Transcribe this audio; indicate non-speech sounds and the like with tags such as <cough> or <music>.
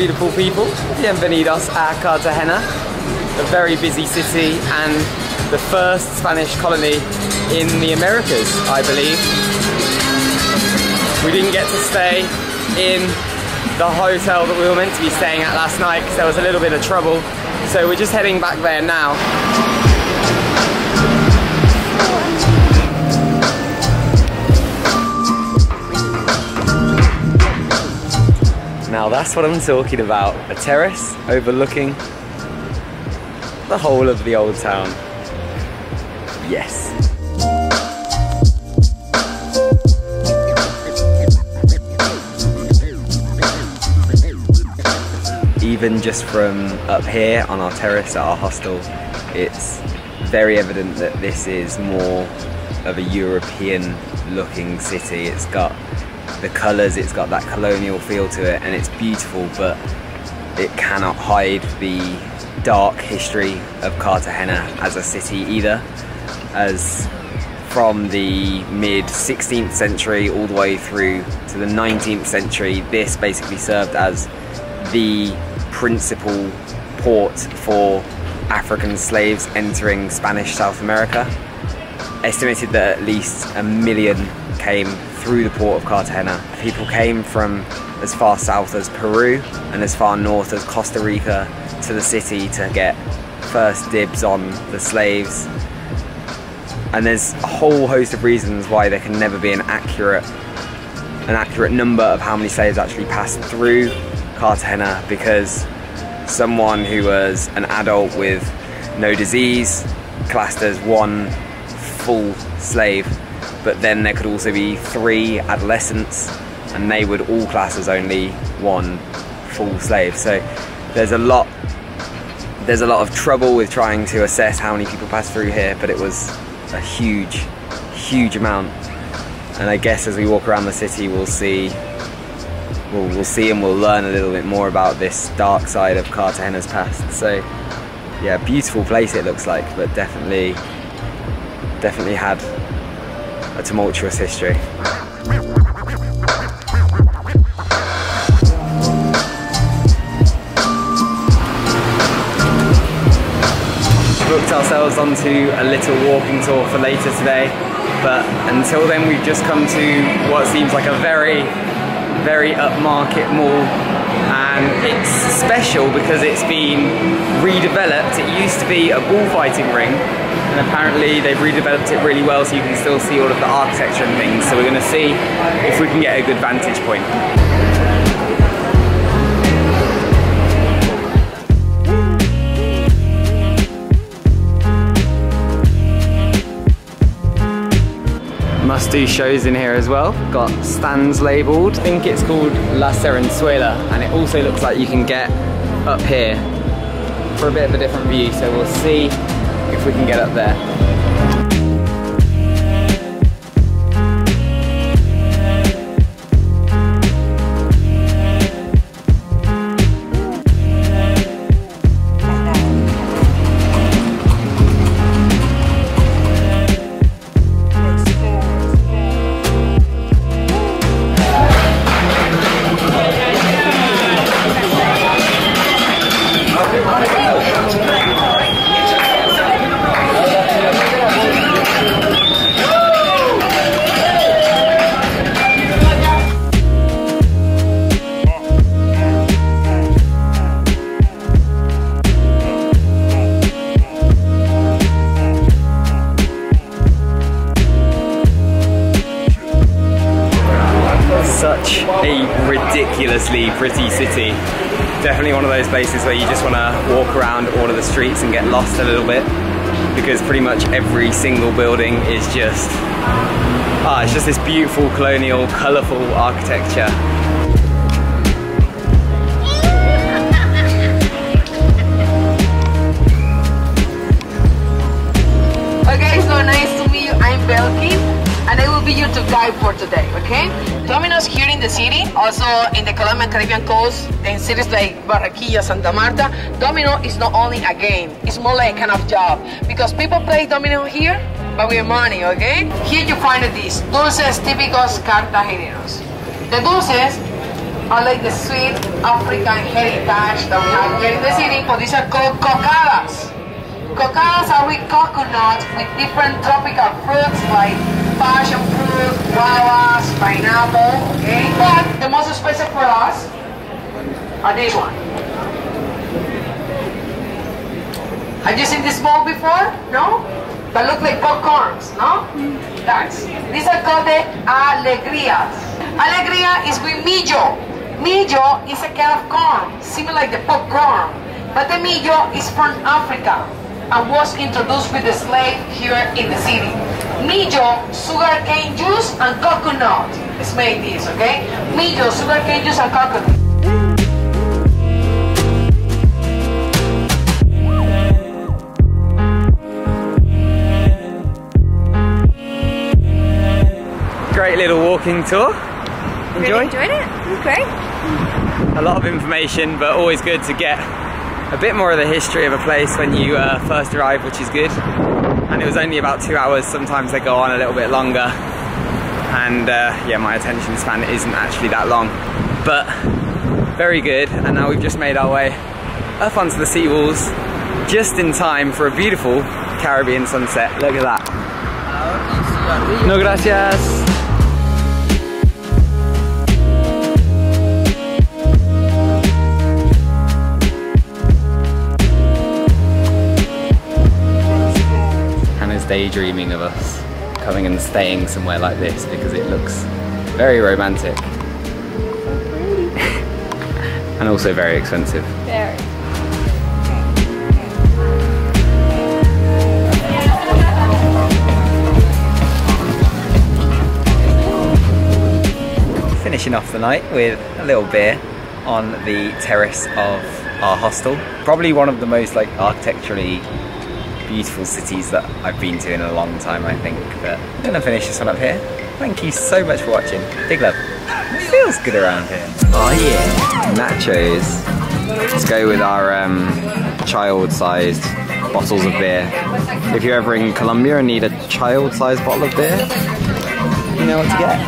beautiful people. Bienvenidos a Cartagena, a very busy city and the first Spanish colony in the Americas, I believe. We didn't get to stay in the hotel that we were meant to be staying at last night because there was a little bit of trouble. So we're just heading back there now. Now that's what I'm talking about. A terrace overlooking the whole of the old town. Yes. Even just from up here on our terrace at our hostel, it's very evident that this is more of a European looking city. It's got the colours, it's got that colonial feel to it and it's beautiful but it cannot hide the dark history of Cartagena as a city either. As from the mid 16th century all the way through to the 19th century this basically served as the principal port for African slaves entering Spanish South America. Estimated that at least a million came through the port of Cartagena. People came from as far south as Peru and as far north as Costa Rica to the city to get first dibs on the slaves. And there's a whole host of reasons why there can never be an accurate an accurate number of how many slaves actually passed through Cartagena because someone who was an adult with no disease classed as one full slave but then there could also be three adolescents and they would all class as only one full slave. So there's a lot there's a lot of trouble with trying to assess how many people pass through here, but it was a huge, huge amount. And I guess as we walk around the city, we'll see, we'll, we'll see and we'll learn a little bit more about this dark side of Cartagena's past. So, yeah, beautiful place it looks like, but definitely, definitely had a tumultuous history. Booked ourselves onto a little walking tour for later today, but until then we've just come to what seems like a very, very upmarket mall and it's special because it's been redeveloped. It used to be a bullfighting ring and apparently they've redeveloped it really well so you can still see all of the architecture and things. So we're going to see if we can get a good vantage point. Must do shows in here as well. Got stands labelled. I think it's called La Serrenzuela and it also looks like you can get up here for a bit of a different view. So we'll see if we can get up there. Such a ridiculously pretty city. Definitely one of those places where you just want to walk around all of the streets and get lost a little bit because pretty much every single building is just ah, it's just this beautiful colonial, colourful architecture. Okay, so nice to meet you. I'm Belkin, I will be guide for today, okay? Domino's here in the city, also in the Colombian Caribbean coast, in cities like Barranquilla, Santa Marta. Domino is not only a game, it's more like a kind of job. Because people play domino here, but with money, okay? Here you find these dulces típicos cartageneros. The dulces are like the sweet African heritage that we have here in the city, but these are called cocadas. Cocadas are with coconut with different tropical fruits like passion guavas, pineapple, okay? But the most special for us are these one. Have you seen this bowl before? No? That look like popcorns, no? That's. These are called the alegrias. Alegria is with millo. Millo is a kind of corn, similar like the popcorn. But the millo is from Africa and was introduced with the slave here in the city. Millo, sugarcane juice, and coconut is made this, okay? Millo, sugarcane juice, and coconut. Great little walking tour. Enjoy? Really enjoyed it. It was great. a lot of information, but always good to get a bit more of the history of a place when you uh, first arrive, which is good. And it was only about two hours. Sometimes they go on a little bit longer. And uh, yeah, my attention span isn't actually that long, but very good. And now we've just made our way up onto the seawalls just in time for a beautiful Caribbean sunset. Look at that. No gracias. Daydreaming of us coming and staying somewhere like this because it looks very romantic <laughs> and also very expensive. Very. Finishing off the night with a little beer on the terrace of our hostel. Probably one of the most like architecturally beautiful cities that I've been to in a long time, I think. But I'm gonna finish this one up here. Thank you so much for watching. Big love. Feels good around here. Oh yeah, nachos. Let's go with our um, child-sized bottles of beer. If you're ever in Colombia and need a child-sized bottle of beer, you know what to get.